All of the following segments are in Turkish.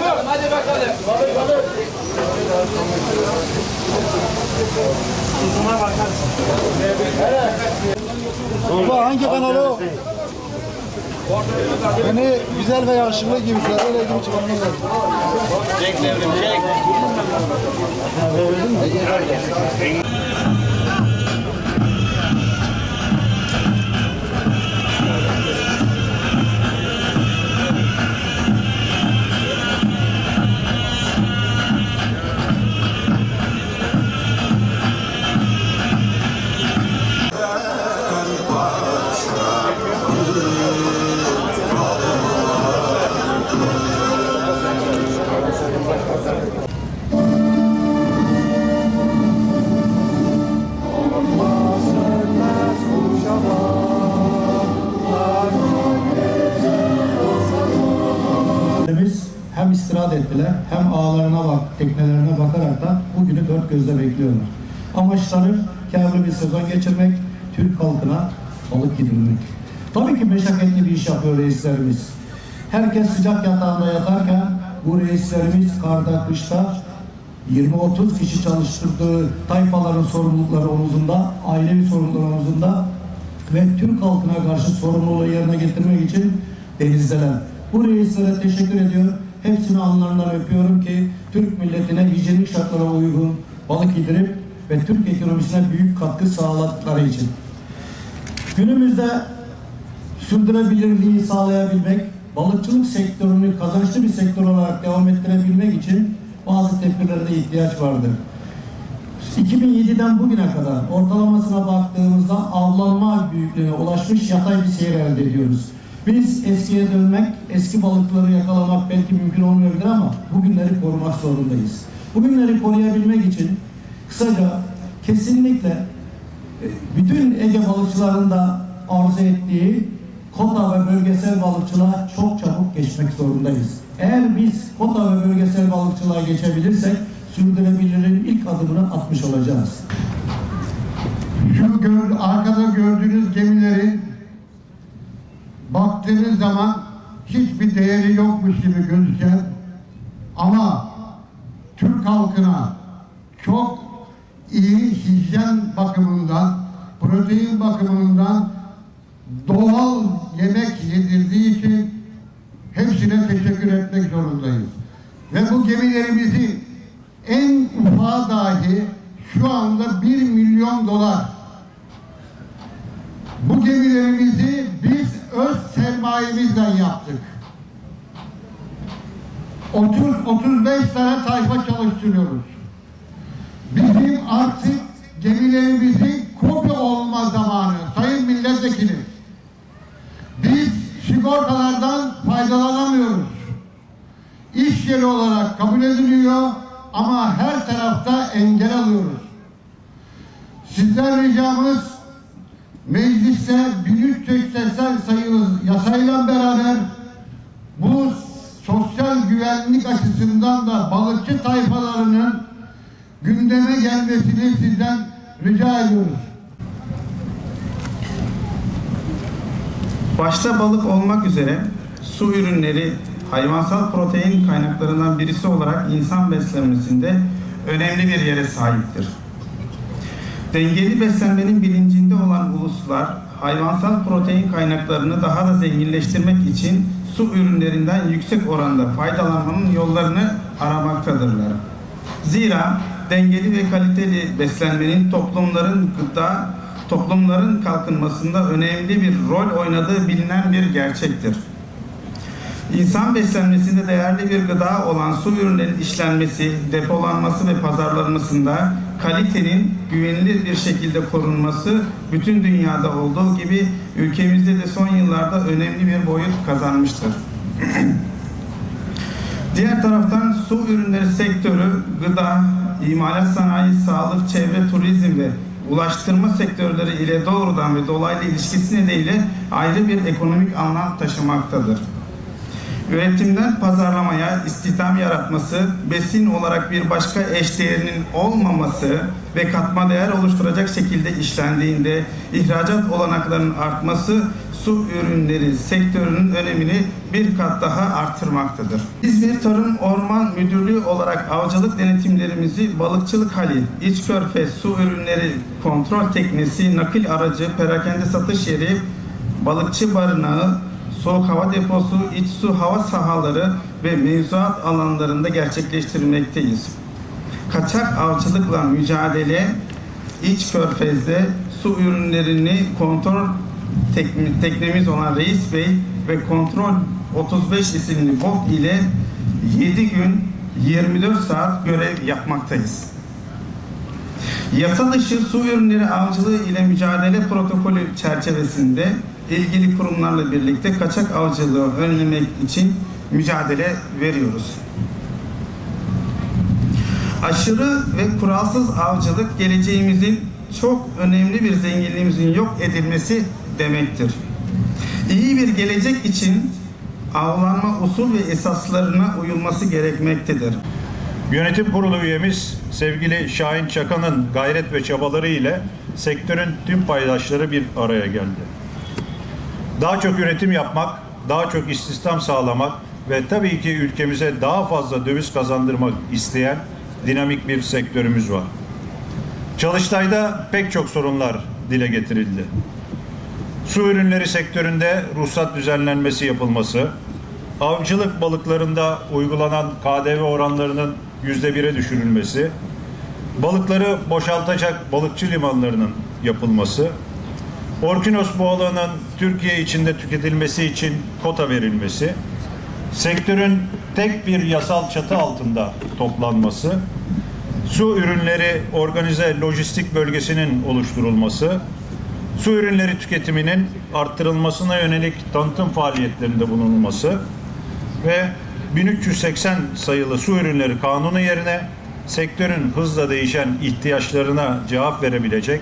bakalım, hadi bakalım. Bu hangi kanal o? Beni güzel ve yaşlı gibi öyle gibi çıkartmaz lazım. Çek devrim, çek. Bugünü dört gözle bekliyorlar. Amaçları kârlı bir sezon geçirmek, Türk halkına balık yedirmek. Tabii ki meşakkatli bir iş yapıyor reislerimiz. Herkes sıcak yatağında yatarken bu reislerimiz karda, kışta 20-30 kişi çalıştırdığı tayfaların sorumlulukları omuzunda, ailevi sorumlulukları omuzunda ve Türk halkına karşı sorumluluğu yerine getirmek için denizdeler. Bu reislere teşekkür ediyor. Hepsini alnlarından öpüyorum ki Türk milletine hijyenik şartlara uygun balık yedirip ve Türk ekonomisine büyük katkı sağladıkları için. Günümüzde sürdürülebilirliği sağlayabilmek, balıkçılık sektörünü kazançlı bir sektör olarak devam ettirebilmek için bazı tedbirlere ihtiyaç vardır. 2007'den bugüne kadar ortalamasına baktığımızda avlanma büyüklüğüne ulaşmış yatay bir seyir elde ediyoruz. Biz eskiye dönmek, eski balıkları yakalamak belki mümkün olmayabilir ama bugünleri korumak zorundayız. Bugünleri koruyabilmek için kısaca kesinlikle e, bütün Ege balıkçılarının da arzu ettiği kota ve bölgesel balıkçılığa çok çabuk geçmek zorundayız. Eğer biz kota ve bölgesel balıkçılığa geçebilirsek sürdürülebilirliğin ilk adımını atmış olacağız. Şu gör, arkada gördüğünüz gemilerin baktığınız zaman hiçbir değeri yokmuş gibi gözüken ama Türk halkına çok iyi hijyen bakımından, protein bakımından doğal yemek yedirdiği için hepsine teşekkür etmek zorundayız. Ve bu gemilerimizi en ufağı dahi şu anda 1 milyon dolar bu gemilerimizi biz öz sermayemizden yaptık. 30-35 tane tayfa çalıştırıyoruz. Bizim artık gemilerimizin kopya olma zamanı sayın milletvekili. Biz sigortalardan faydalanamıyoruz. İş yeri olarak kabul ediliyor ama her tarafta engel alıyoruz. Sizden ricamız mecliste 1380 sayılı yasayla beraber bu sosyal güvenlik açısından da balıkçı tayfalarının gündeme gelmesini sizden rica ediyoruz. Başta balık olmak üzere su ürünleri hayvansal protein kaynaklarından birisi olarak insan beslenmesinde önemli bir yere sahiptir. Dengeli beslenmenin bilincinde olan uluslar hayvansal protein kaynaklarını daha da zenginleştirmek için su ürünlerinden yüksek oranda faydalanmanın yollarını aramaktadırlar. Zira dengeli ve kaliteli beslenmenin toplumların gıda, toplumların kalkınmasında önemli bir rol oynadığı bilinen bir gerçektir. İnsan beslenmesinde değerli bir gıda olan su ürünlerinin işlenmesi, depolanması ve pazarlanmasında kalitenin güvenilir bir şekilde korunması bütün dünyada olduğu gibi ülkemizde de son yıllarda önemli bir boyut kazanmıştır. Diğer taraftan su ürünleri sektörü, gıda, imalat sanayi, sağlık, çevre, turizm ve ulaştırma sektörleri ile doğrudan ve dolaylı ilişkisi nedeniyle ayrı bir ekonomik anlam taşımaktadır. Üretimden pazarlamaya istihdam yaratması, besin olarak bir başka eşdeğerinin olmaması ve katma değer oluşturacak şekilde işlendiğinde ihracat olanaklarının artması su ürünleri sektörünün önemini bir kat daha artırmaktadır. İzmir Tarım Orman Müdürlüğü olarak avcılık denetimlerimizi balıkçılık hali, iç körfez, su ürünleri kontrol teknesi, nakil aracı, perakende satış yeri, balıkçı barınağı, soğuk hava deposu, iç su hava sahaları ve mevzuat alanlarında gerçekleştirmekteyiz. Kaçak avcılıkla mücadele iç körfezde su ürünlerini kontrol tek- teknemiz olan Reis Bey ve Kontrol 35 isimli bot ile 7 gün 24 saat görev yapmaktayız. Yasa dışı su ürünleri avcılığı ile mücadele protokolü çerçevesinde ilgili kurumlarla birlikte kaçak avcılığı önlemek için mücadele veriyoruz. Aşırı ve kuralsız avcılık geleceğimizin çok önemli bir zenginliğimizin yok edilmesi demektir. İyi bir gelecek için avlanma usul ve esaslarına uyulması gerekmektedir. Yönetim kurulu üyemiz sevgili Şahin Çakan'ın gayret ve çabaları ile sektörün tüm paydaşları bir araya geldi. Daha çok üretim yapmak, daha çok istihdam sağlamak ve tabii ki ülkemize daha fazla döviz kazandırmak isteyen dinamik bir sektörümüz var. Çalıştay'da pek çok sorunlar dile getirildi. Su ürünleri sektöründe ruhsat düzenlenmesi yapılması, avcılık balıklarında uygulanan KDV oranlarının yüzde bire düşürülmesi, balıkları boşaltacak balıkçı limanlarının yapılması, Orkinos balığının Türkiye içinde tüketilmesi için kota verilmesi, sektörün tek bir yasal çatı altında toplanması, su ürünleri organize lojistik bölgesinin oluşturulması, su ürünleri tüketiminin arttırılmasına yönelik tanıtım faaliyetlerinde bulunulması ve 1380 sayılı su ürünleri kanunu yerine sektörün hızla değişen ihtiyaçlarına cevap verebilecek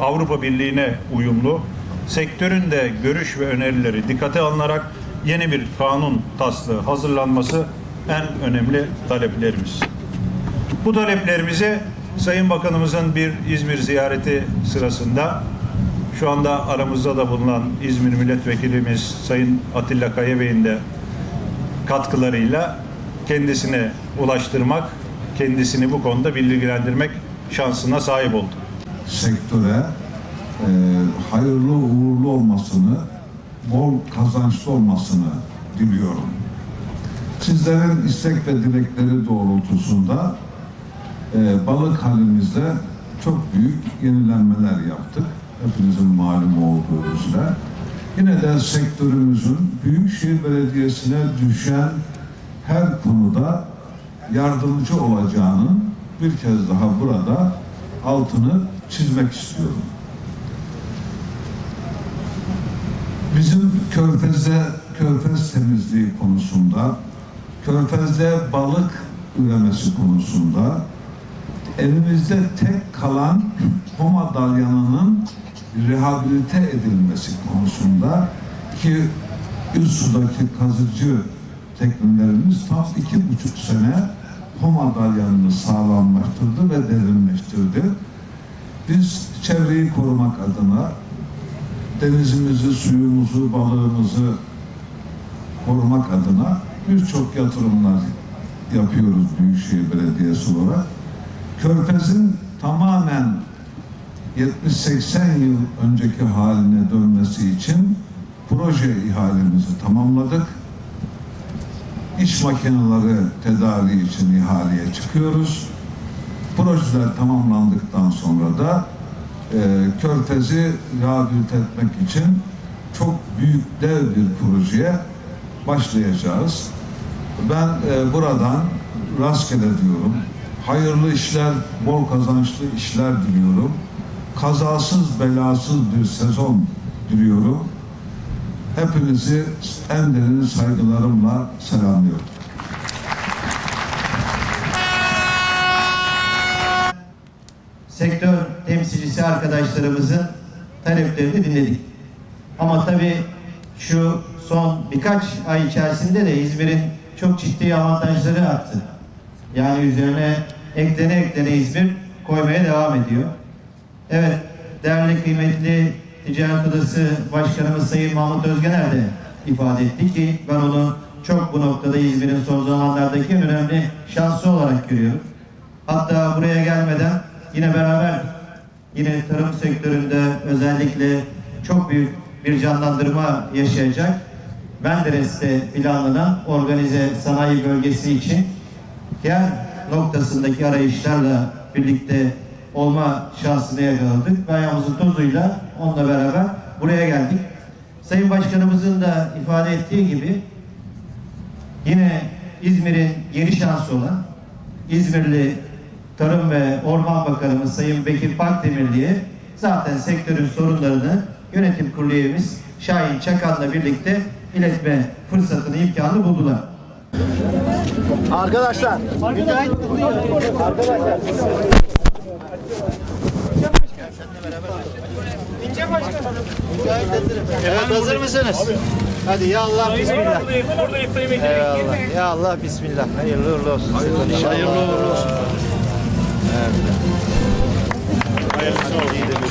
Avrupa Birliği'ne uyumlu, sektörün de görüş ve önerileri dikkate alınarak yeni bir kanun taslığı hazırlanması en önemli taleplerimiz. Bu taleplerimizi Sayın Bakanımızın bir İzmir ziyareti sırasında şu anda aramızda da bulunan İzmir Milletvekilimiz Sayın Atilla Kaya Bey'in de katkılarıyla kendisine ulaştırmak, kendisini bu konuda bilgilendirmek şansına sahip olduk. sektöre e, hayırlı uğurlu olmasını, bol kazançlı olmasını diliyorum. Sizlerin istek ve dilekleri doğrultusunda e, balık halimizde çok büyük yenilenmeler yaptık. Hepinizin malum olduğu üzere. Yine de sektörümüzün Büyükşehir Belediyesi'ne düşen her konuda yardımcı olacağının bir kez daha burada altını çizmek istiyorum. Bizim körfezde körfez temizliği konusunda, körfezde balık üremesi konusunda elimizde tek kalan Homa dalyanının rehabilite edilmesi konusunda ki üst sudaki kazıcı teknelerimiz tam iki buçuk sene Homa dalyanını sağlamlaştırdı ve derinleştirdi. Biz çevreyi korumak adına denizimizi, suyumuzu, balığımızı korumak adına birçok yatırımlar yapıyoruz Büyükşehir Belediyesi olarak. Körfez'in tamamen 70-80 yıl önceki haline dönmesi için proje ihalemizi tamamladık. İş makineleri tedariği için ihaleye çıkıyoruz. Projeler tamamlandıktan sonra da e, Körfez'i rehabilite etmek için çok büyük dev bir projeye başlayacağız. Ben e, buradan rastgele diyorum. Hayırlı işler, bol kazançlı işler diliyorum. Kazasız belasız bir sezon diliyorum. Hepinizi en derin saygılarımla selamlıyorum. sektör temsilcisi arkadaşlarımızın taleplerini dinledik. Ama tabii şu son birkaç ay içerisinde de İzmir'in çok ciddi avantajları arttı. Yani üzerine eklene eklene İzmir koymaya devam ediyor. Evet, değerli kıymetli Ticaret Odası Başkanımız Sayın Mahmut Özgener de ifade etti ki ben onu çok bu noktada İzmir'in son zamanlardaki önemli şansı olarak görüyorum. Hatta buraya gelmeden yine beraber yine tarım sektöründe özellikle çok büyük bir canlandırma yaşayacak Menderes'te planlanan organize sanayi bölgesi için yer noktasındaki arayışlarla birlikte olma şansını yakaladık. ve Ayağımızın tozuyla onunla beraber buraya geldik. Sayın Başkanımızın da ifade ettiği gibi yine İzmir'in yeni şansı olan İzmirli Tarım ve Orman Bakanımız Sayın Bekir Pakdemirli'ye zaten sektörün sorunlarını yönetim kurulu üyemiz Şahin Çakan'la birlikte iletme fırsatını, imkanı buldular. Arkadaşlar. Evet hazır mısınız? Hadi ya Allah bismillah. Eyvallah. Ya Allah bismillah. Hayırlı uğurlu olsun. Hayırlı uğurlu olsun. Evet. Hayırlısı olsun.